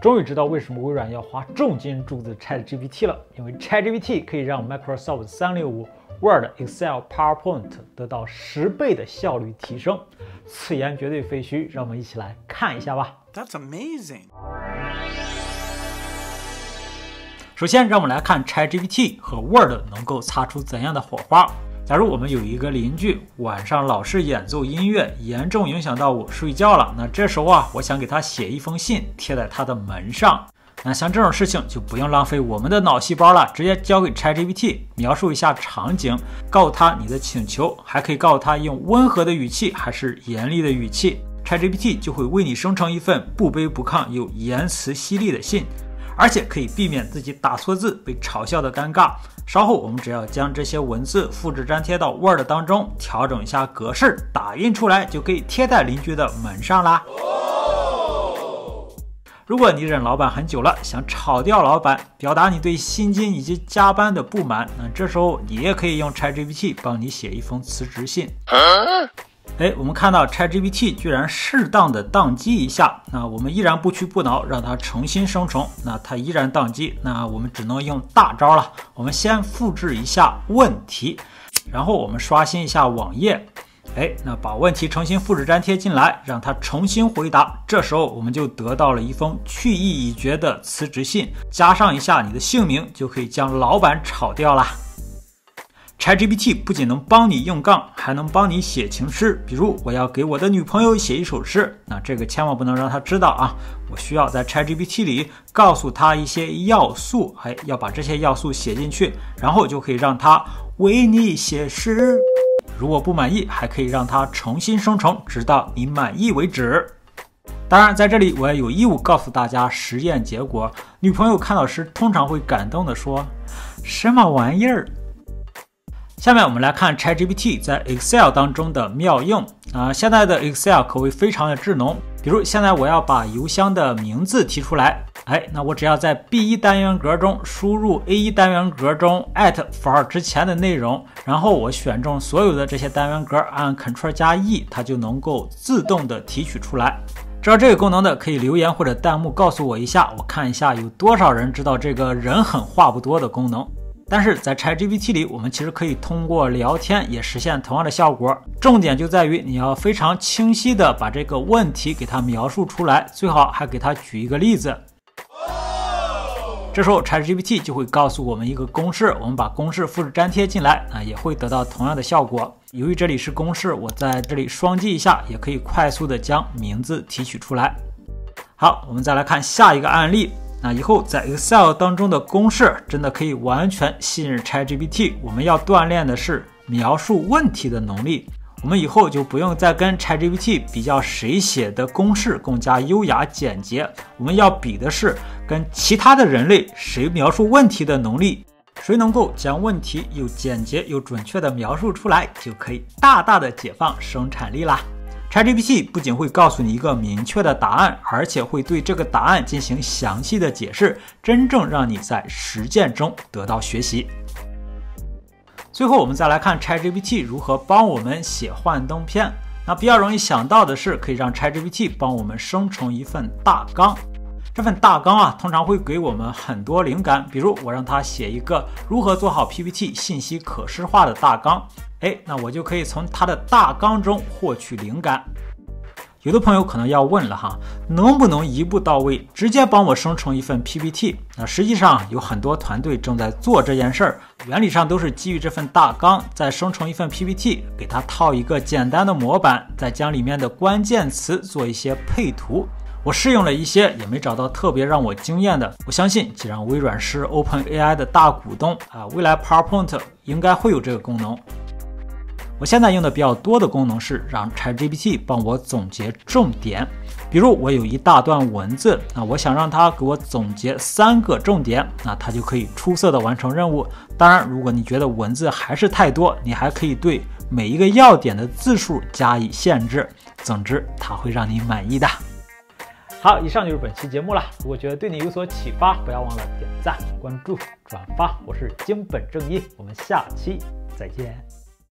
终于知道为什么微软要花重金注资 chatgpt 了因为 chatgpt 可以让 microsoft 三六五 word excel powerpoint 得到十倍的效率提升此言绝对废墟让我们一起来看一下吧。That's amazing. 首先让我们来看 chatgpt 和 word 能够擦出怎样的火花。假如我们有一个邻居晚上老是演奏音乐，严重影响到我睡觉了，那这时候啊，我想给他写一封信贴在他的门上。那像这种事情就不用浪费我们的脑细胞了，直接交给 ChatGPT，描述一下场景，告诉他你的请求，还可以告诉他用温和的语气还是严厉的语气，ChatGPT 就会为你生成一份不卑不亢又言辞犀利的信。而且可以避免自己打错字被嘲笑的尴尬。稍后我们只要将这些文字复制粘贴到 Word 当中，调整一下格式，打印出来就可以贴在邻居的门上啦。如果你忍老板很久了，想炒掉老板，表达你对薪金以及加班的不满，那这时候你也可以用 ChatGPT 帮你写一封辞职信。哎，我们看到 ChatGPT 居然适当的宕机一下，那我们依然不屈不挠，让它重新生成，那它依然宕机，那我们只能用大招了。我们先复制一下问题，然后我们刷新一下网页，哎，那把问题重新复制粘贴进来，让它重新回答。这时候我们就得到了一封去意已决的辞职信，加上一下你的姓名，就可以将老板炒掉了。ChatGPT 不仅能帮你用杠，还能帮你写情诗。比如，我要给我的女朋友写一首诗，那这个千万不能让她知道啊！我需要在 ChatGPT 里告诉她一些要素，哎，要把这些要素写进去，然后就可以让她为你写诗。如果不满意，还可以让它重新生成，直到你满意为止。当然，在这里我也有义务告诉大家实验结果。女朋友看到时，通常会感动地说：“什么玩意儿？”下面我们来看 ChatGPT 在 Excel 当中的妙用啊！现在的 Excel 可谓非常的智能。比如现在我要把邮箱的名字提出来，哎，那我只要在 B1 单元格中输入 A1 单元格中 at 符号之前的内容，然后我选中所有的这些单元格，按 Ctrl 加 E，它就能够自动的提取出来。知道这个功能的可以留言或者弹幕告诉我一下，我看一下有多少人知道这个人狠话不多的功能。但是在 ChatGPT 里，我们其实可以通过聊天也实现同样的效果。重点就在于你要非常清晰的把这个问题给它描述出来，最好还给它举一个例子。这时候 ChatGPT 就会告诉我们一个公式，我们把公式复制粘贴进来，啊，也会得到同样的效果。由于这里是公式，我在这里双击一下，也可以快速的将名字提取出来。好，我们再来看下一个案例。那以后在 Excel 当中的公式真的可以完全信任 ChatGPT。我们要锻炼的是描述问题的能力。我们以后就不用再跟 ChatGPT 比较谁写的公式更加优雅简洁。我们要比的是跟其他的人类谁描述问题的能力，谁能够将问题又简洁又准确的描述出来，就可以大大的解放生产力啦。ChatGPT 不仅会告诉你一个明确的答案，而且会对这个答案进行详细的解释，真正让你在实践中得到学习。最后，我们再来看 ChatGPT 如何帮我们写幻灯片。那比较容易想到的是，可以让 ChatGPT 帮我们生成一份大纲。这份大纲啊，通常会给我们很多灵感。比如，我让他写一个如何做好 PPT 信息可视化的大纲。哎，那我就可以从他的大纲中获取灵感。有的朋友可能要问了哈，能不能一步到位，直接帮我生成一份 PPT？那实际上有很多团队正在做这件事儿，原理上都是基于这份大纲，再生成一份 PPT，给它套一个简单的模板，再将里面的关键词做一些配图。我试用了一些，也没找到特别让我惊艳的。我相信，既然微软是 OpenAI 的大股东啊，未来 PowerPoint 应该会有这个功能。我现在用的比较多的功能是让 ChatGPT 帮我总结重点，比如我有一大段文字，那我想让它给我总结三个重点，那它就可以出色的完成任务。当然，如果你觉得文字还是太多，你还可以对每一个要点的字数加以限制。总之，它会让你满意的。好，以上就是本期节目了。如果觉得对你有所启发，不要忘了点赞、关注、转发。我是京本正一，我们下期再见。